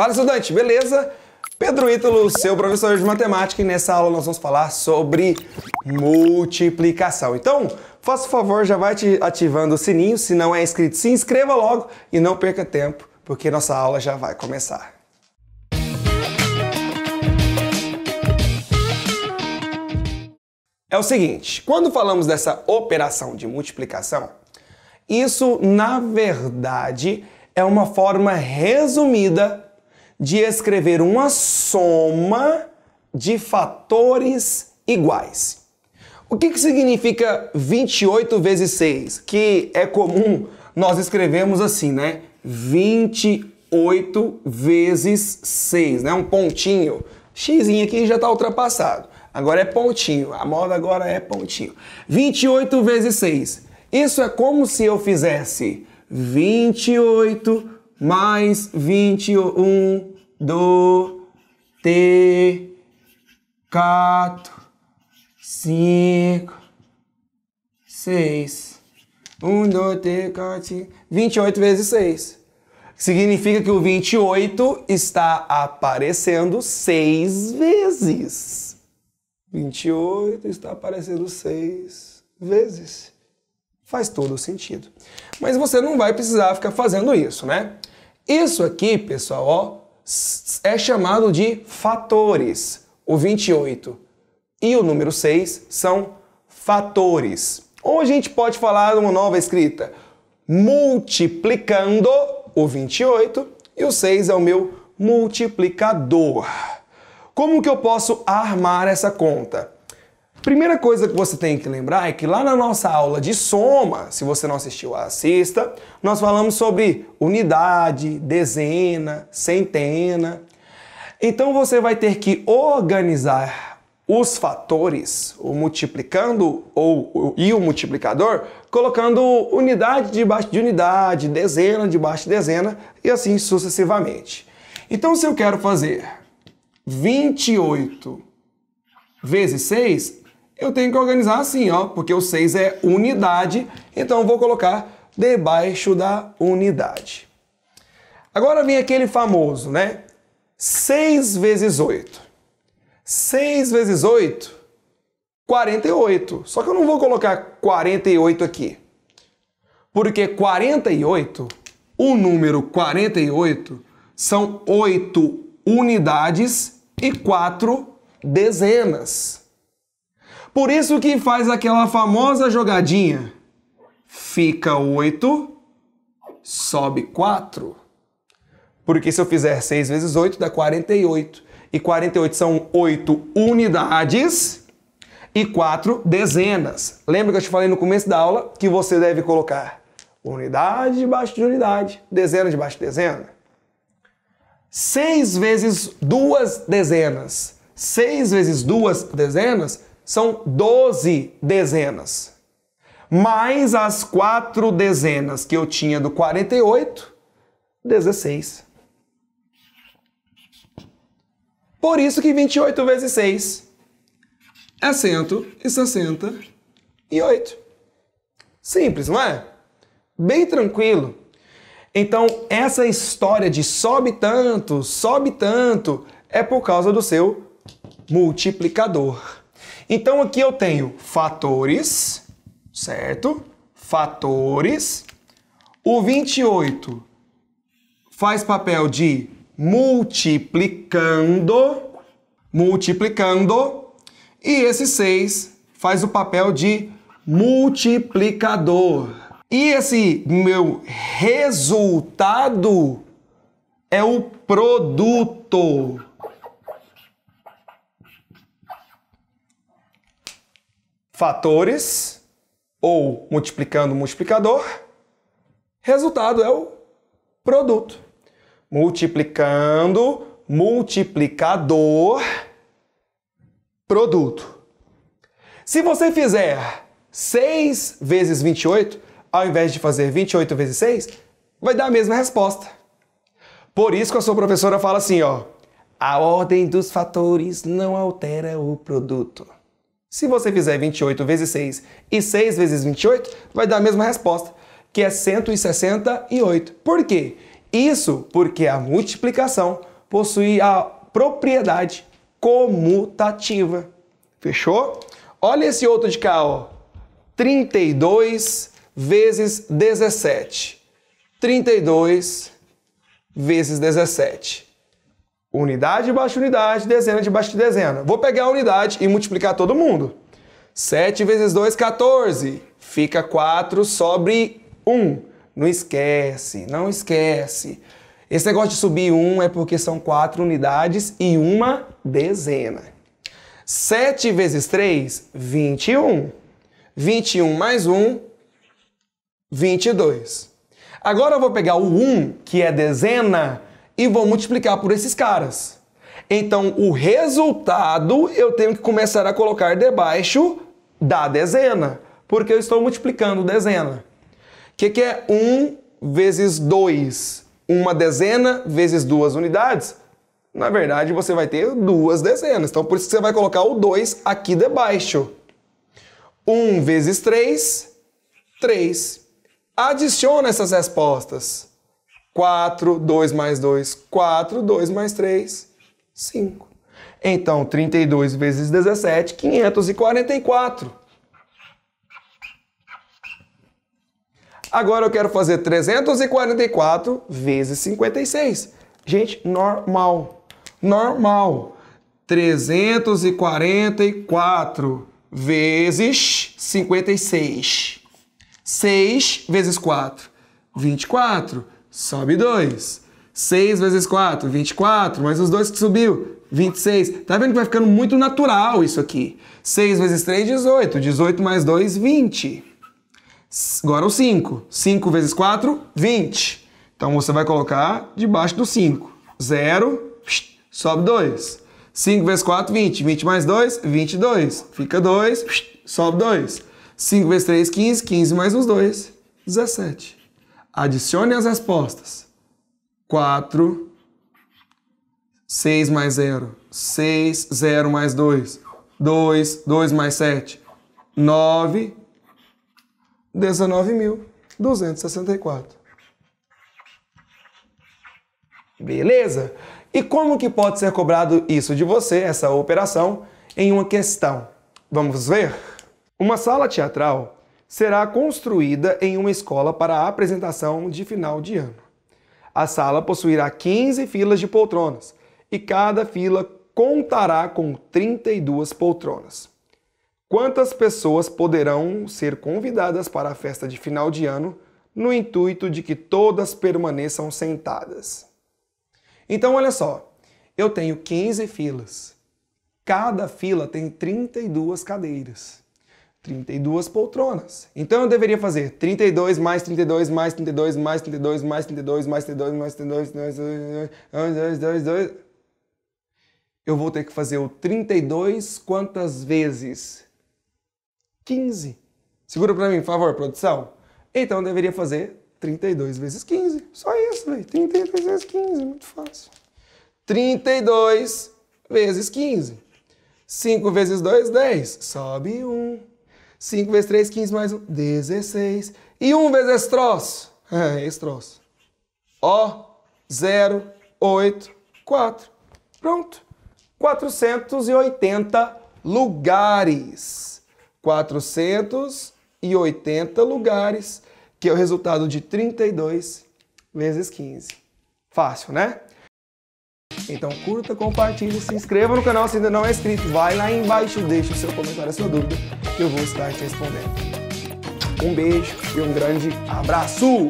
Fala, estudante, beleza? Pedro Ítalo, seu professor de matemática, e nessa aula nós vamos falar sobre multiplicação. Então, faça o favor, já vai ativando o sininho, se não é inscrito, se inscreva logo e não perca tempo, porque nossa aula já vai começar. É o seguinte, quando falamos dessa operação de multiplicação, isso na verdade é uma forma resumida de escrever uma soma de fatores iguais. O que, que significa 28 vezes 6? Que é comum nós escrevemos assim, né? 28 vezes 6, né? Um pontinho. X aqui já está ultrapassado. Agora é pontinho. A moda agora é pontinho. 28 vezes 6. Isso é como se eu fizesse 28 mais 21 do T 4 5 6 1 2 3 4 5 28 vezes 6 significa que o 28 está aparecendo 6 vezes. 28 está aparecendo 6 vezes. Faz todo o sentido. Mas você não vai precisar ficar fazendo isso, né? Isso aqui, pessoal, ó, é chamado de fatores. O 28 e o número 6 são fatores. Ou a gente pode falar uma nova escrita, multiplicando o 28 e o 6 é o meu multiplicador. Como que eu posso armar essa conta? Primeira coisa que você tem que lembrar é que lá na nossa aula de soma, se você não assistiu, assista, nós falamos sobre unidade, dezena, centena. Então você vai ter que organizar os fatores, o multiplicando ou e o multiplicador, colocando unidade debaixo de unidade, dezena debaixo de dezena e assim sucessivamente. Então se eu quero fazer 28 vezes 6, eu tenho que organizar assim, ó, porque o 6 é unidade, então eu vou colocar debaixo da unidade. Agora vem aquele famoso, né? 6 vezes 8. 6 vezes 8, 48. Só que eu não vou colocar 48 aqui. Porque 48, o número 48, são 8 unidades e 4 dezenas. Por isso que faz aquela famosa jogadinha. Fica 8, sobe 4. Porque se eu fizer 6 vezes 8 dá 48. E 48 são 8 unidades e 4 dezenas. Lembra que eu te falei no começo da aula que você deve colocar unidade debaixo de unidade, dezena debaixo de dezena? 6 vezes duas dezenas. 6 vezes duas dezenas são 12 dezenas. Mais as quatro dezenas que eu tinha do 48, 16. Por isso que 28 vezes 6 é 168. Simples, não é? Bem tranquilo. Então, essa história de sobe tanto, sobe tanto, é por causa do seu multiplicador. Então aqui eu tenho fatores, certo? Fatores. O 28 faz papel de multiplicando, multiplicando, e esse 6 faz o papel de multiplicador. E esse meu resultado é o produto. Fatores ou multiplicando o multiplicador, resultado é o produto. Multiplicando, multiplicador, produto. Se você fizer 6 vezes 28, ao invés de fazer 28 vezes 6, vai dar a mesma resposta. Por isso que a sua professora fala assim, ó, a ordem dos fatores não altera o produto. Se você fizer 28 vezes 6 e 6 vezes 28, vai dar a mesma resposta, que é 168. Por quê? Isso porque a multiplicação possui a propriedade comutativa. Fechou? Olha esse outro de cá, ó. 32 vezes 17. 32 vezes 17. Unidade debaixo de unidade, dezena debaixo de dezena. Vou pegar a unidade e multiplicar todo mundo. 7 vezes 2, 14. Fica 4 sobre 1. Não esquece, não esquece. Esse negócio de subir 1 é porque são 4 unidades e uma dezena. 7 vezes 3, 21. 21 mais 1, 22. Agora eu vou pegar o 1, que é dezena, e vou multiplicar por esses caras. Então, o resultado eu tenho que começar a colocar debaixo da dezena, porque eu estou multiplicando dezena. O que, que é 1 vezes 2? Uma dezena vezes duas unidades? Na verdade, você vai ter duas dezenas. Então, por isso que você vai colocar o 2 aqui debaixo. 1 vezes 3, 3. Adiciona essas respostas. 4, 2 mais 2, 4, 2 mais 3, 5. Então, 32 vezes 17, 544. Agora eu quero fazer 344 vezes 56. Gente, normal. Normal. 344 vezes 56. 6 vezes 4, 24 sobe 2. 6 vezes 4, 24, mais os dois que subiu, 26. Tá vendo que vai ficando muito natural isso aqui. 6 vezes 3, 18. 18 mais 2, 20. Agora o 5. 5 vezes 4, 20. Então você vai colocar debaixo do 5. 0, sobe 2. 5 vezes 4, 20. 20 mais 2, 22. Fica 2, sobe 2. 5 vezes 3, 15. 15 mais os 2, 17. Adicione as respostas. 4, 6 mais 0, 6, 0 mais 2, 2, 2 mais 7, 9, 19.264. Beleza? E como que pode ser cobrado isso de você, essa operação, em uma questão? Vamos ver? Uma sala teatral será construída em uma escola para a apresentação de final de ano. A sala possuirá 15 filas de poltronas e cada fila contará com 32 poltronas. Quantas pessoas poderão ser convidadas para a festa de final de ano no intuito de que todas permaneçam sentadas? Então, olha só, eu tenho 15 filas. Cada fila tem 32 cadeiras. 32 poltronas. Então eu deveria fazer 32 mais 32 mais 32 mais 32 mais 32 mais 32 mais 32 mais 32 2 2 Eu vou ter que fazer o 32 quantas vezes? 15. Segura para mim, por favor, produção. Então eu deveria fazer 32 vezes 15. Só isso, velho. 32 vezes 15, muito fácil. 32 vezes 15. 5 vezes 2, 10. Sobe 1. 5 vezes 3, 15 mais 1, 16. E 1 vezes esse troço? É, esse troço. Ó, 0, 8, 4. Pronto. 480 lugares. 480 lugares, que é o resultado de 32 vezes 15. Fácil, né? Então curta, compartilhe, se inscreva no canal se ainda não é inscrito. Vai lá embaixo, deixa o seu comentário, a sua dúvida, que eu vou estar te respondendo. Um beijo e um grande abraço!